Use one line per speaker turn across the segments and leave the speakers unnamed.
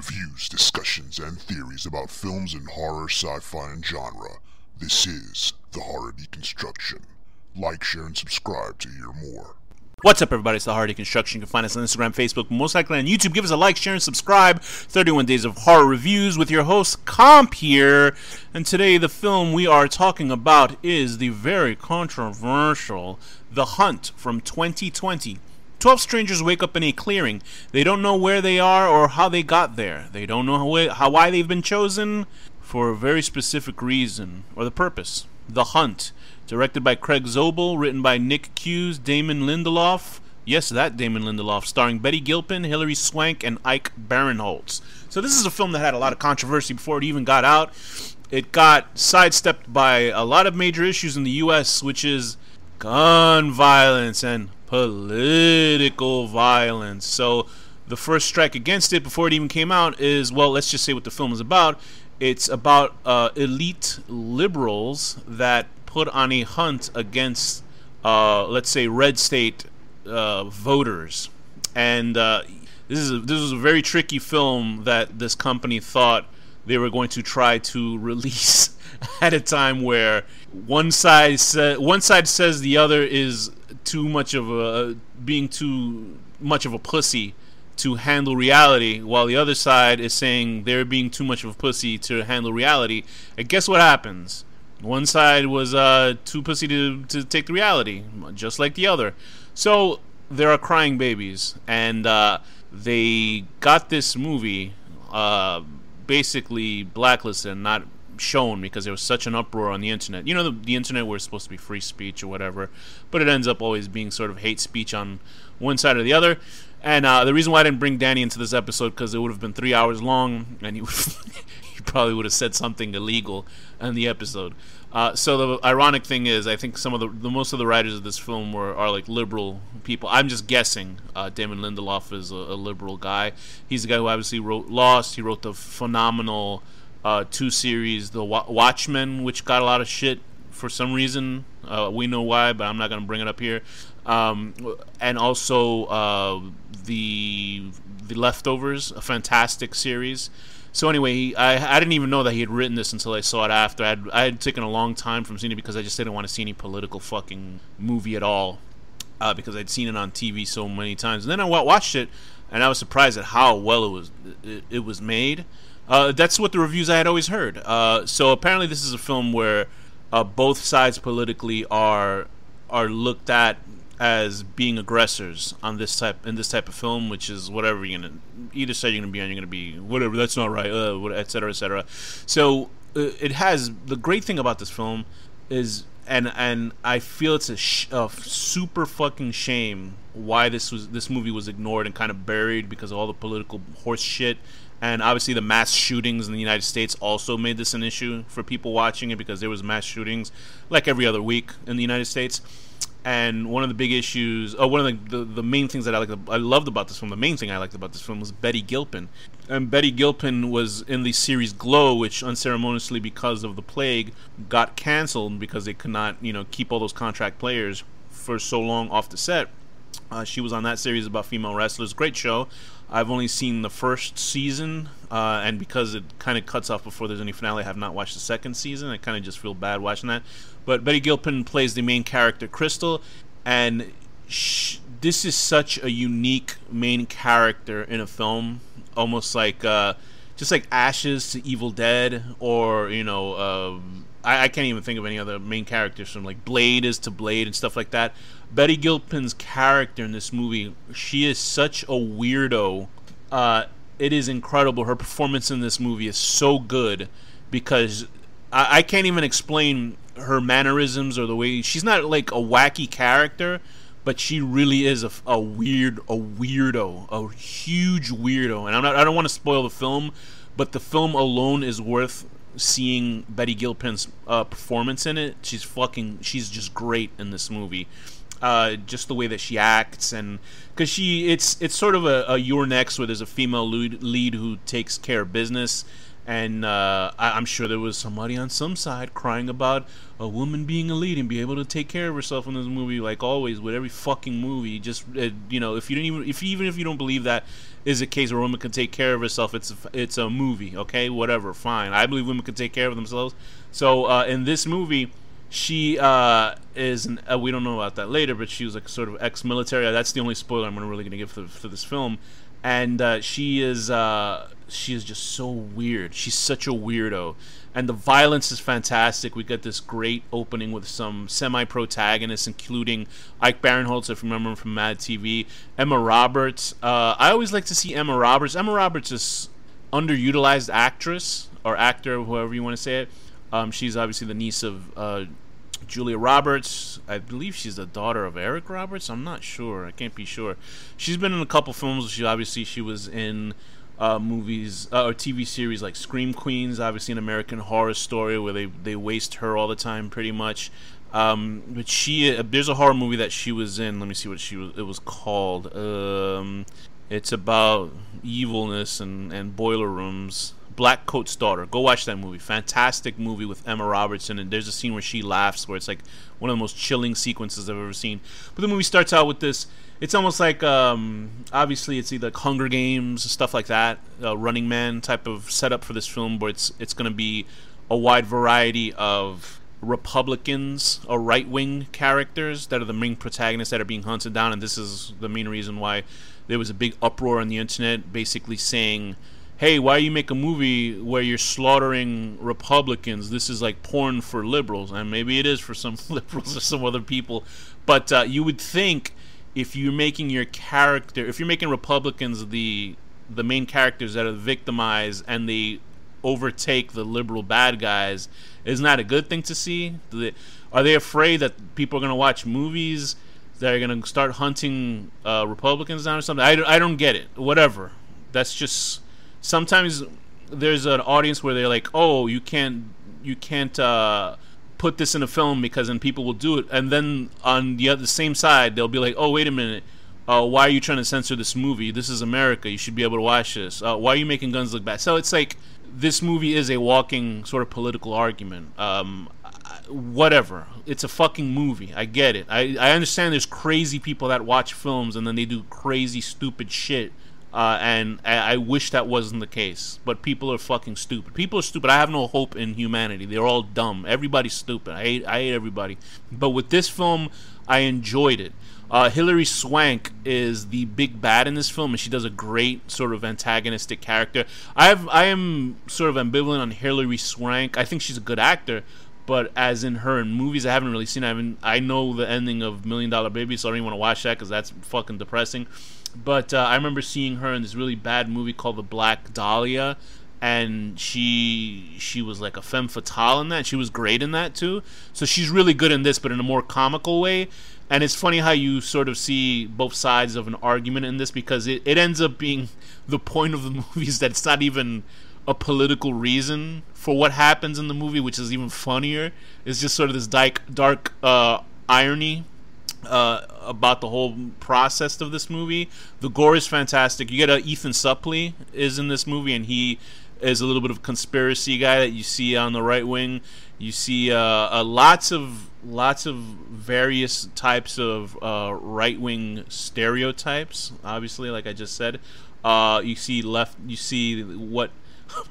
reviews, discussions, and theories about films in horror, sci-fi, and genre. This is the Horror Deconstruction. Like, share, and subscribe to hear more.
What's up, everybody? It's the Horror Deconstruction. You can find us on Instagram, Facebook, most likely on YouTube. Give us a like, share, and subscribe. 31 Days of Horror Reviews with your host, Comp here. And today, the film we are talking about is the very controversial The Hunt from 2020. Twelve strangers wake up in a clearing. They don't know where they are or how they got there. They don't know how, how why they've been chosen for a very specific reason or the purpose. The Hunt, directed by Craig Zobel, written by Nick Cuse, Damon Lindelof. Yes, that Damon Lindelof, starring Betty Gilpin, Hilary Swank, and Ike Barinholtz. So this is a film that had a lot of controversy before it even got out. It got sidestepped by a lot of major issues in the U.S., which is gun violence and political violence. So the first strike against it before it even came out is well, let's just say what the film is about. It's about uh, elite liberals that put on a hunt against, uh, let's say, red state uh, voters, and uh, this is a, this was a very tricky film that this company thought they were going to try to release at a time where one side sa- one side says the other is too much of a being too much of a pussy to handle reality, while the other side is saying they're being too much of a pussy to handle reality. And guess what happens? One side was uh, too pussy to, to take the reality, just like the other. So there are crying babies, and uh, they got this movie uh, basically blacklisted and not shown because there was such an uproar on the internet. You know, the, the internet it's supposed to be free speech or whatever, but it ends up always being sort of hate speech on one side or the other. And uh, the reason why I didn't bring Danny into this episode because it would have been three hours long, and he, he probably would have said something illegal in the episode. Uh, so the ironic thing is, I think some of the, the, most of the writers of this film were are like liberal people. I'm just guessing. Uh, Damon Lindelof is a, a, liberal guy. He's the guy who obviously wrote Lost. He wrote the phenomenal uh, two series, The Watchmen, which got a lot of shit for some reason. Uh, we know why, but I'm not going to bring it up here. Um, and also uh, the the leftovers, a fantastic series. So anyway, I I didn't even know that he had written this until I saw it after. I had, I had taken a long time from seeing it because I just didn't want to see any political fucking movie at all, uh, because I'd seen it on TV so many times. And then I watched it, and I was surprised at how well it was it, it was made. Uh, that's what the reviews I had always heard. Uh, so apparently, this is a film where uh, both sides politically are are looked at as being aggressors on this type in this type of film, which is whatever you're gonna either side you're gonna be on, you're gonna be whatever. That's not right, uh, etc. et. So uh, it has the great thing about this film is, and and I feel it's a, sh- a super fucking shame why this was this movie was ignored and kind of buried because of all the political horse shit and obviously the mass shootings in the United States also made this an issue for people watching it because there was mass shootings like every other week in the United States and one of the big issues, oh, one of the, the, the main things that I liked, I loved about this film, the main thing I liked about this film was Betty Gilpin, and Betty Gilpin was in the series Glow, which unceremoniously because of the plague got canceled because they could not, you know, keep all those contract players for so long off the set. Uh, she was on that series about female wrestlers. Great show. I've only seen the first season, uh, and because it kind of cuts off before there's any finale, I have not watched the second season. I kind of just feel bad watching that. But Betty Gilpin plays the main character, Crystal, and this is such a unique main character in a film, almost like uh, just like Ashes to Evil Dead, or you know, um, I-, I can't even think of any other main characters from like Blade is to Blade and stuff like that. Betty Gilpin's character in this movie, she is such a weirdo. Uh, it is incredible. Her performance in this movie is so good because I, I can't even explain her mannerisms or the way she's not like a wacky character, but she really is a, a weird a weirdo, a huge weirdo. And I'm not I don't want to spoil the film, but the film alone is worth seeing Betty Gilpin's uh, performance in it. She's fucking she's just great in this movie. Uh, just the way that she acts and because she it's it's sort of a, a You're Next where there's a female lead, lead who takes care of business and uh, I, am sure there was somebody on some side crying about a woman being a lead and be able to take care of herself in this movie, like always with every fucking movie. Just uh, you know, if you don't even if even if you don't believe that is a case where a woman can take care of herself, it's a, it's a movie, okay, whatever, fine. I believe women can take care of themselves. So uh, in this movie. She uh, is, an, uh, we don't know about that later, but she was like sort of ex-military. That's the only spoiler I'm really going to give for, for this film and uh, she is uh, she is just so weird. She's such a weirdo, and the violence is fantastic. We get this great opening with some semi-protagonists, including Ike Barinholtz, if you remember him from Mad TV, Emma Roberts. Uh, I always like to see Emma Roberts. Emma Roberts is underutilized actress or actor, whoever you want to say it. Um, she's obviously the niece of uh, Julia Roberts. I believe she's the daughter of Eric Roberts. I'm not sure. I can't be sure. She's been in a couple films. She obviously she was in uh, movies uh, or TV series like Scream Queens, obviously an American Horror Story where they they waste her all the time, pretty much. Um, but she uh, there's a horror movie that she was in. Let me see what she was. It was called. Um, it's about evilness and and boiler rooms. Blackcoat's Daughter. Go watch that movie. Fantastic movie with Emma Robertson. And there's a scene where she laughs, where it's like one of the most chilling sequences I've ever seen. But the movie starts out with this. It's almost like, um, obviously, it's either like Hunger Games, stuff like that, uh, Running Man type of setup for this film, where it's it's going to be a wide variety of Republicans or right wing characters that are the main protagonists that are being hunted down. And this is the main reason why there was a big uproar on the internet, basically saying hey, why you make a movie where you're slaughtering Republicans? This is like porn for liberals, and maybe it is for some liberals or some other people. But uh, you would think if you're making your character, if you're making Republicans the the main characters that are victimized and they overtake the liberal bad guys, isn't that a good thing to see? They, are they afraid that people are going to watch movies? that are going to start hunting uh, Republicans down or something. I, I don't get it. Whatever. That's just sometimes there's an audience where they're like, "Oh, you can't you can't uh, put this in a film because then people will do it." And then on the other same side, they'll be like, "Oh, wait a minute." Uh, why are you trying to censor this movie? This is America. You should be able to watch this. Uh, why are you making guns look bad? So it's like this movie is a walking sort of political argument. Um, whatever. It's a fucking movie. I get it. I, I understand there's crazy people that watch films and then they do crazy, stupid shit uh, and I, I wish that wasn't the case. But people are fucking stupid. People are stupid. I have no hope in humanity. They're all dumb. Everybody's stupid. I hate, I hate everybody. But with this film, I enjoyed it. Uh, Hilary Swank is the big bad in this film, and she does a great sort of antagonistic character. I have I am sort of ambivalent on Hilary Swank. I think she's a good actor, but as in her in movies, I haven't really seen. I haven't. I know the ending of Million Dollar Baby, so I don't even want to watch that because that's fucking depressing. But uh, I remember seeing her in this really bad movie called The Black Dahlia, and she she was like a femme fatale in that. She was great in that too. So she's really good in this, but in a more comical way. And it's funny how you sort of see both sides of an argument in this because it, it ends up being the point of the movie is that it's not even a political reason for what happens in the movie, which is even funnier. It's just sort of this dark, dark uh, irony uh, about the whole process of this movie. The gore is fantastic. You get a Ethan Suplee is in this movie, and he is a little bit of conspiracy guy that you see on the right wing. You see uh, uh, lots of lots of various types of uh, right wing stereotypes. Obviously, like I just said, uh, you see left. You see what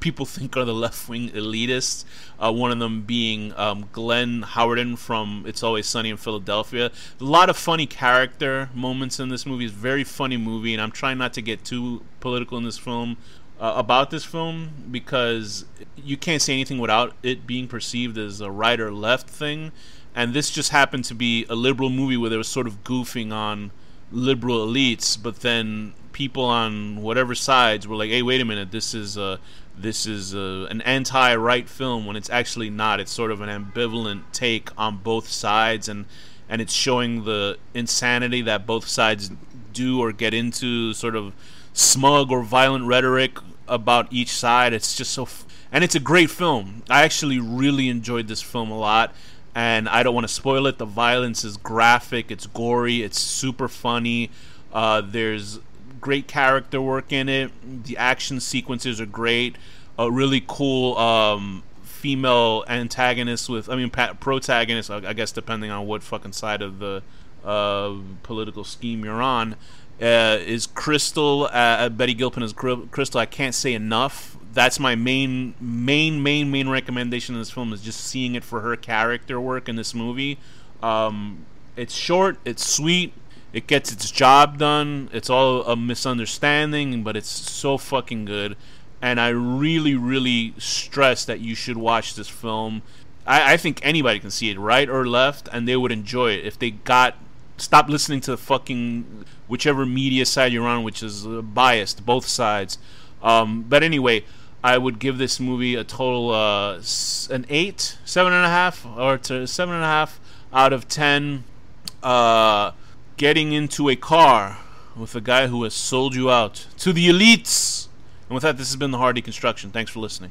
people think are the left wing elitists. Uh, one of them being um, Glenn Howerton from It's Always Sunny in Philadelphia. A lot of funny character moments in this movie. It's a very funny movie, and I'm trying not to get too political in this film. Uh, about this film because you can't say anything without it being perceived as a right or left thing, and this just happened to be a liberal movie where they were sort of goofing on liberal elites, but then people on whatever sides were like, "Hey, wait a minute, this is a this is a, an anti-right film when it's actually not. It's sort of an ambivalent take on both sides, and and it's showing the insanity that both sides do or get into, sort of smug or violent rhetoric about each side. It's just so, and it's a great film. I actually really enjoyed this film a lot, and I don't want to spoil it. The violence is graphic, it's gory, it's super funny. Uh, there's great character work in it. The action sequences are great. a really cool um, female antagonist with, I mean, protagonist, I guess, depending on what fucking side of the uh, political scheme you're on. Uh, is Crystal uh, Betty Gilpin is Crystal? I can't say enough. That's my main, main, main, main recommendation in this film is just seeing it for her character work in this movie. Um, it's short, it's sweet, it gets its job done. It's all a misunderstanding, but it's so fucking good. And I really, really stress that you should watch this film. I, I think anybody can see it, right or left, and they would enjoy it if they got stop listening to the fucking whichever media side you're on, which is uh, biased, both sides. Um, but anyway, I would give this movie a total uh, an eight, seven and a half, or to seven and a half out of ten. Uh, getting into a car with a guy who has sold you out to the elites. And with that, this has been the Horror Deconstruction. Thanks for listening.